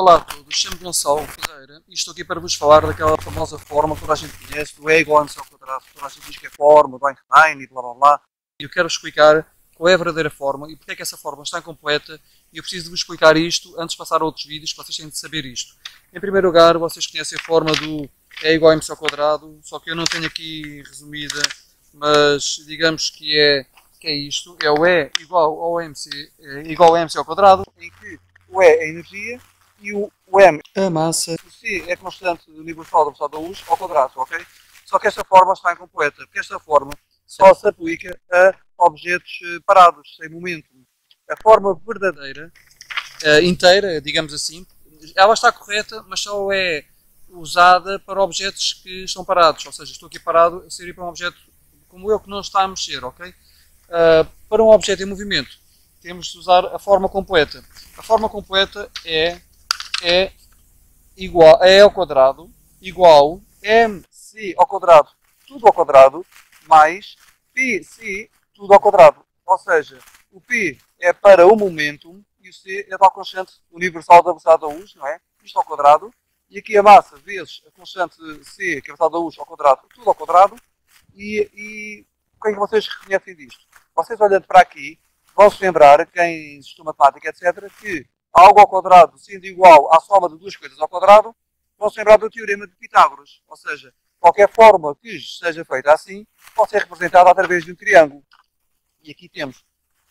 Olá a todos, chamo-me Gonçalo Ferreira e estou aqui para vos falar daquela famosa forma que toda a gente conhece, do E MC ao quadrado, toda a gente diz que é forma, do Einstein e blá blá blá. E eu quero explicar qual é a verdadeira forma e porque é que essa forma está incompleta e eu preciso de vos explicar isto antes de passar a outros vídeos, vocês têm de saber isto. Em primeiro lugar, vocês conhecem a forma do E igual a MC ao quadrado, só que eu não tenho aqui resumida, mas digamos que é, que é isto, é o E igual ao MC, é igual a MC ao quadrado, em que o E é energia e o, o M, a massa, o C é constante universal da velocidade da luz ao quadrado, ok? Só que esta forma está incompleta, porque esta forma só se aplica a objetos eh, parados, sem momento. A forma verdadeira, uh, inteira, digamos assim, ela está correta, mas só é usada para objetos que estão parados, ou seja, estou aqui parado, seria para um objeto como eu que não está a mexer, ok? Uh, para um objeto em movimento, temos de usar a forma completa. A forma completa é é igual é ao quadrado igual mc ao quadrado tudo ao quadrado mais pc tudo ao quadrado. Ou seja, o p é para o momento e o c é a constante universal da velocidade da luz, não é? Isto ao quadrado. E aqui a massa vezes a constante c, que é a velocidade da luz, ao quadrado, tudo ao quadrado. E, e é que vocês reconhecem disto? Vocês olhando para aqui, vão se lembrar, quem estudou matemática, etc., que algo ao quadrado sendo igual à soma de duas coisas ao quadrado, vão se lembrar do teorema de Pitágoras. Ou seja, qualquer forma que seja feita assim pode ser representada através de um triângulo. E aqui temos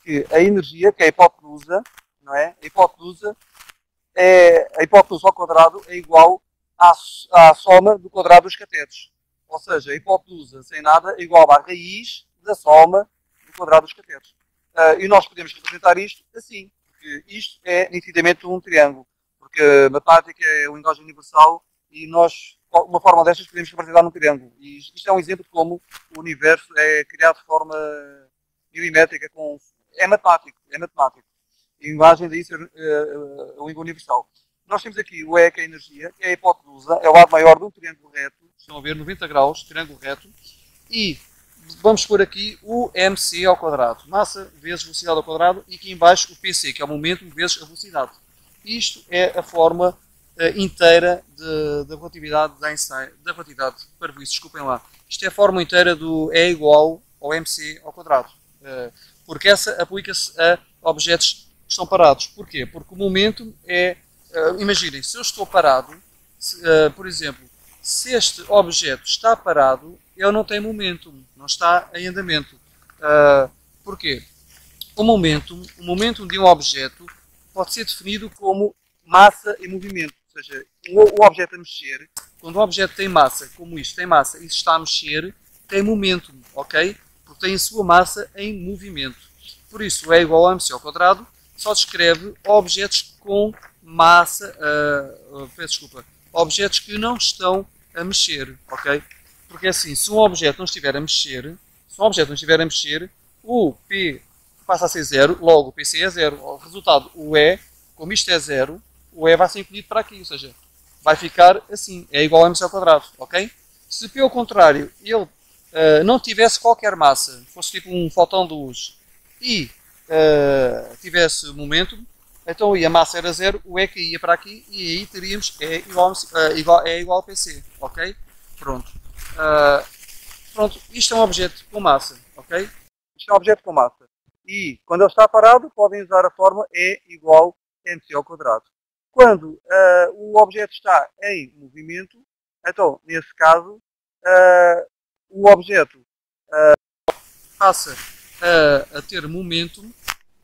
que a energia, que a hipotenusa, não é? A hipotenusa, é, a hipotenusa ao quadrado é igual à, à soma do quadrado dos catetos. Ou seja, a hipotenusa sem nada é igual à raiz da soma do quadrado dos catetos. Uh, e nós podemos representar isto assim porque isto é nitidamente um triângulo, porque a matemática é uma linguagem universal e nós, uma forma destas, podemos representar num triângulo. E isto é um exemplo de como o universo é criado de forma milimétrica, com, é matemático, é matemático. A linguagem daí ser uh, a língua universal. Nós temos aqui o E, que é a energia, que é a hipotenusa, é o lado maior de um triângulo reto. Estão a ver 90 graus, triângulo reto. E vamos pôr aqui o mc ao quadrado, massa vezes velocidade ao quadrado, e aqui embaixo o pc, que é o momento vezes a velocidade. Isto é a forma uh, inteira da relatividade de Einstein, da relatividade, isso, desculpem lá. Isto é a forma inteira do E igual ao mc ao quadrado, uh, porque essa aplica-se a objetos que estão parados. Porquê? Porque o momento é, uh, imaginem, se eu estou parado, se, por exemplo, se este objeto está parado, ele não tem momento, não está em andamento. Uh, porquê? O momento, o momento de um objeto pode ser definido como massa em movimento, ou seja, o, o objeto a mexer, quando o objeto tem massa, como isto tem massa e está a mexer, tem momento, ok? Porque tem a sua massa em movimento. Por isso, é igual a mc ao quadrado, só descreve objetos com massa, uh, peço desculpa, objetos que não estão a mexer, ok? Porque assim, se um objeto não estiver a mexer, se um objeto não estiver a mexer, o P passa a ser zero, logo o PC é zero. O resultado, o E, como isto é zero, o E vai ser encolhido para aqui, ou seja, vai ficar assim, é igual a mc ao quadrado, ok? Se pelo contrário ele uh, não tivesse qualquer massa, fosse tipo um fotão de luz, e uh, tivesse momento, então a massa era zero, o E caía para aqui, e aí teríamos E igual, uh, igual, e igual a PC, ok? Pronto. Uh, pronto, isto é um objeto com massa, ok? Isto é um objeto com massa. E quando ele está parado, podem usar a forma E igual mc ao quadrado. Quando uh, o objeto está em movimento, então, nesse caso, uh, o objeto passa a, a, ter momento,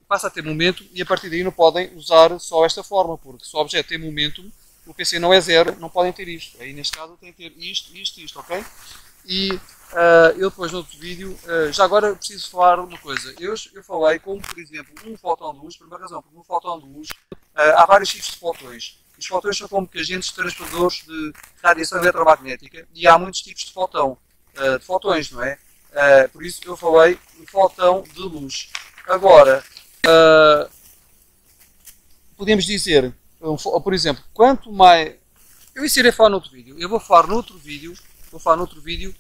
passa a ter momento e a partir daí não podem usar só esta forma, porque se o objeto tem momento, o PC não é zero, não podem ter isto. Aí neste caso tem que ter isto, isto, isto, ok? E uh, eu depois no outro vídeo, uh, já agora preciso falar uma coisa. Eu, eu falei como, por exemplo, um fotão de luz, uma razão, porque no fotão de luz uh, há vários tipos de fotões. Os fotões são como que agentes transportadores de radiação eletromagnética e há muitos tipos de fotão, de fotões, não é? por isso eu falei um fotão de luz. Agora, podemos dizer por exemplo, quanto mais. Eu isso irei falar no outro vídeo. Eu vou falar no outro vídeo. Vou falar no outro vídeo.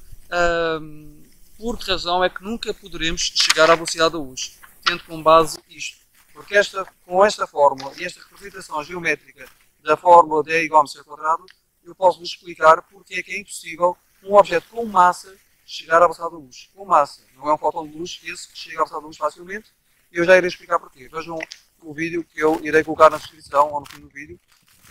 por que razão é que nunca poderemos chegar à velocidade da luz, tendo como base isto. Porque esta, com esta fórmula e esta representação geométrica da fórmula E igual a ao quadrado, eu posso vos explicar porque é que é impossível um objeto com massa chegar à velocidade da luz. Com massa, não é um fóton de luz, esse que chega à velocidade da luz facilmente, eu já irei explicar porquê. Vejam o vídeo que eu irei colocar na descrição ou no fim do vídeo.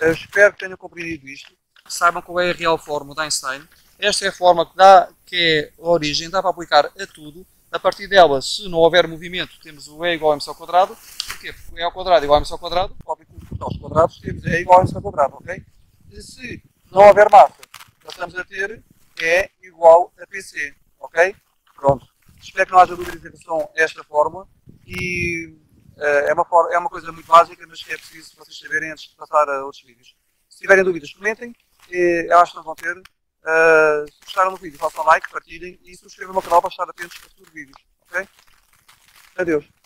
Eu espero que tenham compreendido isto. Saibam qual é a real fórmula de Einstein. Esta é a forma que, dá, que é a origem, dá para aplicar a tudo. A partir dela, se não houver movimento, temos o E igual a mc ao quadrado. Porquê? Porque o E ao quadrado igual a mc ao quadrado. Óbvio que os quadrados temos E igual a mc ao quadrado, ok? E se não houver massa, passamos a ter E igual a PC, ok? Pronto. Espero que não haja dúvidas em relação a esta fórmula. E é, uma é uma coisa muito básica, mas que é preciso vocês saberem antes de passar a outros vídeos. Se tiverem dúvidas, comentem. Eu acho que não vão ter. Uh, se gostaram do vídeo, façam like, partilhem e subscrevam o meu canal para estar atentos a futuros vídeos. Ok? Adeus.